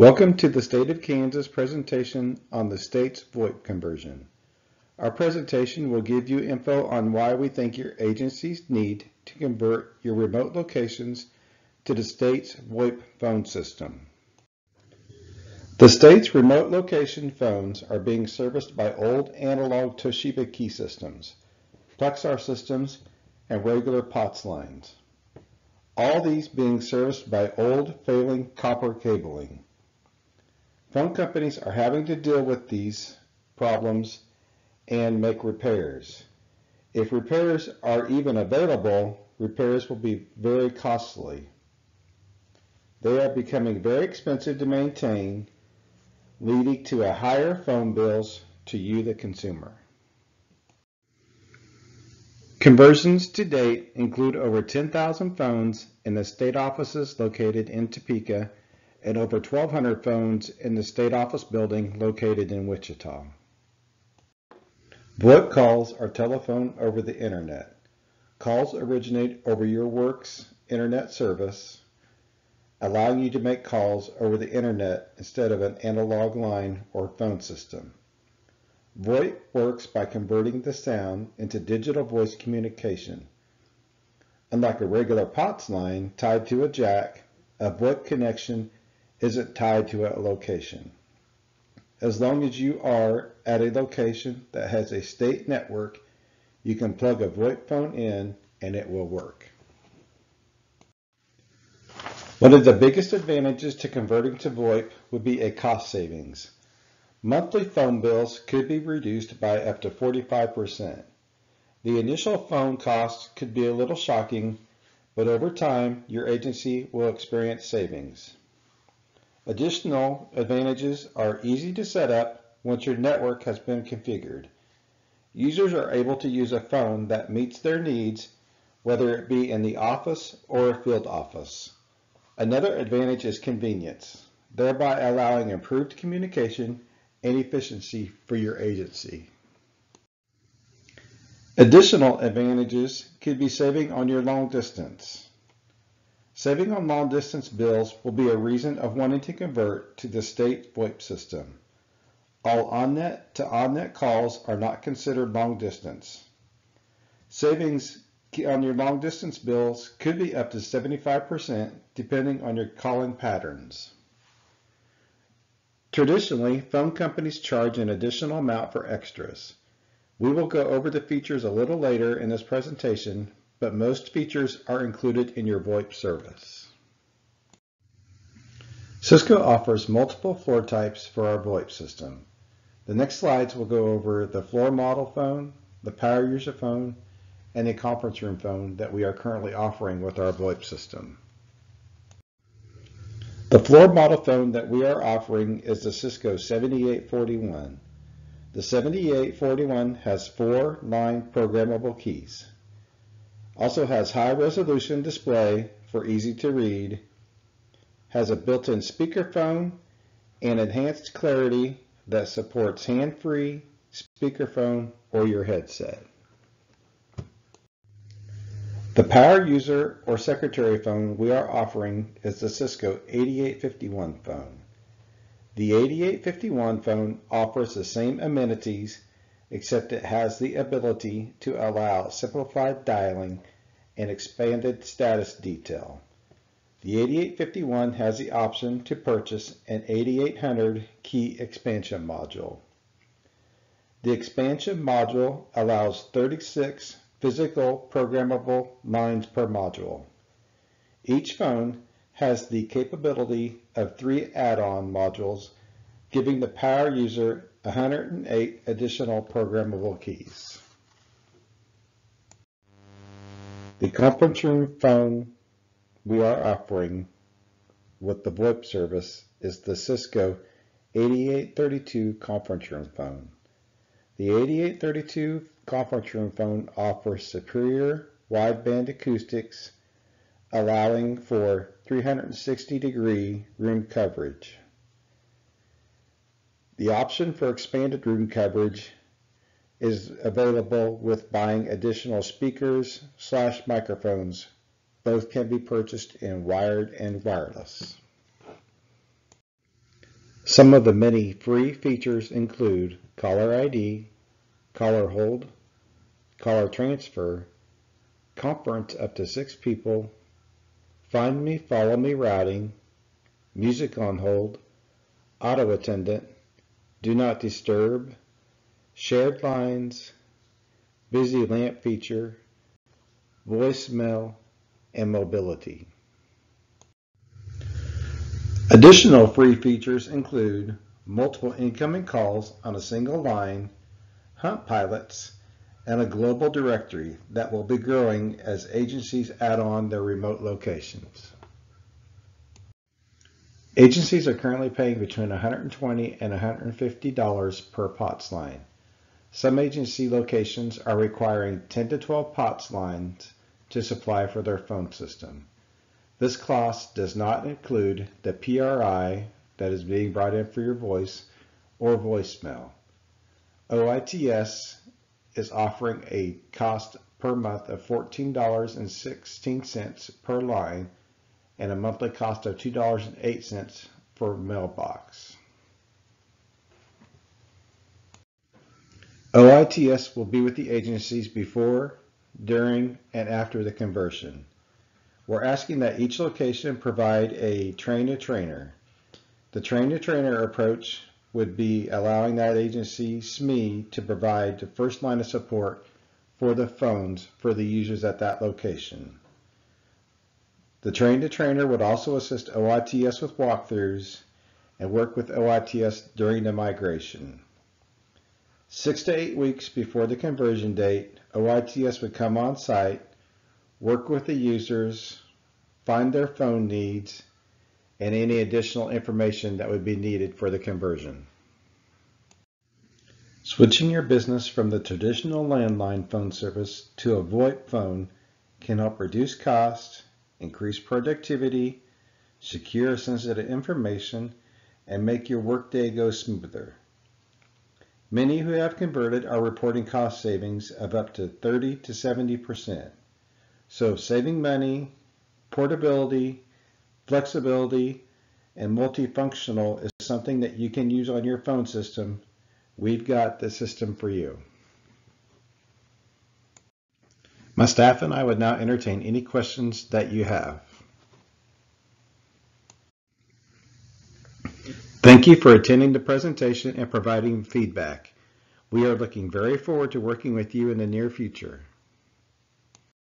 Welcome to the State of Kansas presentation on the state's VoIP conversion. Our presentation will give you info on why we think your agencies need to convert your remote locations to the state's VoIP phone system. The state's remote location phones are being serviced by old analog Toshiba key systems, Plexar systems, and regular POTS lines. All these being serviced by old failing copper cabling. Phone companies are having to deal with these problems and make repairs. If repairs are even available, repairs will be very costly. They are becoming very expensive to maintain, leading to a higher phone bills to you, the consumer. Conversions to date include over 10,000 phones in the state offices located in Topeka and over 1,200 phones in the state office building located in Wichita. VoIP calls are telephone over the internet. Calls originate over your work's internet service, allowing you to make calls over the internet instead of an analog line or phone system. VoIP works by converting the sound into digital voice communication. Unlike a regular POTS line tied to a jack, a VoIP connection isn't tied to a location. As long as you are at a location that has a state network, you can plug a VoIP phone in and it will work. One of the biggest advantages to converting to VoIP would be a cost savings. Monthly phone bills could be reduced by up to 45%. The initial phone cost could be a little shocking, but over time, your agency will experience savings. Additional advantages are easy to set up once your network has been configured. Users are able to use a phone that meets their needs, whether it be in the office or a field office. Another advantage is convenience, thereby allowing improved communication and efficiency for your agency. Additional advantages could be saving on your long distance. Saving on long distance bills will be a reason of wanting to convert to the state VoIP system. All on-net to on-net calls are not considered long distance. Savings on your long distance bills could be up to 75% depending on your calling patterns. Traditionally, phone companies charge an additional amount for extras. We will go over the features a little later in this presentation, but most features are included in your VoIP service. Cisco offers multiple floor types for our VoIP system. The next slides will go over the floor model phone, the power user phone, and the conference room phone that we are currently offering with our VoIP system. The floor model phone that we are offering is the Cisco 7841. The 7841 has four line programmable keys. Also has high resolution display for easy to read, has a built-in speakerphone and enhanced clarity that supports hand-free, speakerphone, or your headset. The power user or secretary phone we are offering is the Cisco 8851 phone. The 8851 phone offers the same amenities except it has the ability to allow simplified dialing and expanded status detail. The 8851 has the option to purchase an 8800 key expansion module. The expansion module allows 36 physical programmable lines per module. Each phone has the capability of three add-on modules, giving the power user 108 additional programmable keys. The conference room phone we are offering with the VoIP service is the Cisco 8832 conference room phone. The 8832 conference room phone offers superior wideband acoustics, allowing for 360 degree room coverage. The option for expanded room coverage is available with buying additional speakers slash microphones. Both can be purchased in wired and wireless. Some of the many free features include caller ID, caller hold, caller transfer, conference up to six people, find me, follow me routing, music on hold, auto attendant, do not disturb, shared lines, busy lamp feature, voicemail, and mobility. Additional free features include multiple incoming calls on a single line, hunt pilots, and a global directory that will be growing as agencies add on their remote locations. Agencies are currently paying between 120 and $150 per POTS line. Some agency locations are requiring 10 to 12 POTS lines to supply for their phone system. This cost does not include the PRI that is being brought in for your voice or voicemail. OITS is offering a cost per month of $14.16 per line and a monthly cost of $2.08 for mailbox. OITS will be with the agencies before, during, and after the conversion. We're asking that each location provide a train-a-trainer. The train-a-trainer approach would be allowing that agency, SME, to provide the first line of support for the phones for the users at that location. The train-to-trainer would also assist OITS with walkthroughs and work with OITS during the migration. Six to eight weeks before the conversion date, OITS would come on site work with the users, find their phone needs, and any additional information that would be needed for the conversion. Switching your business from the traditional landline phone service to a VoIP phone can help reduce costs, increase productivity, secure sensitive information, and make your workday go smoother. Many who have converted are reporting cost savings of up to 30 to 70 percent. So saving money, portability, flexibility, and multifunctional is something that you can use on your phone system. We've got the system for you. My staff and I would now entertain any questions that you have. Thank you for attending the presentation and providing feedback. We are looking very forward to working with you in the near future.